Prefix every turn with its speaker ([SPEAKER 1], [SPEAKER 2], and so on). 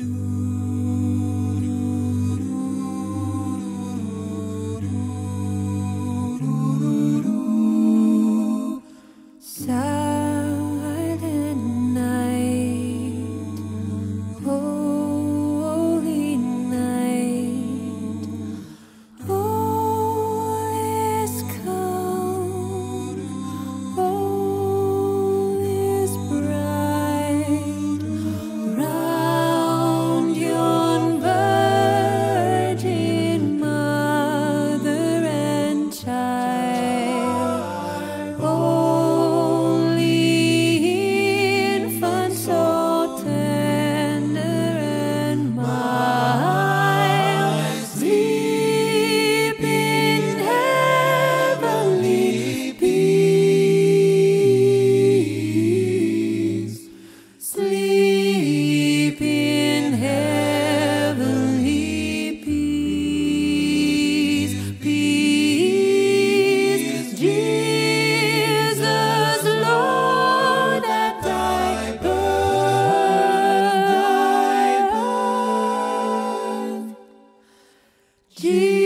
[SPEAKER 1] Silent Jesus.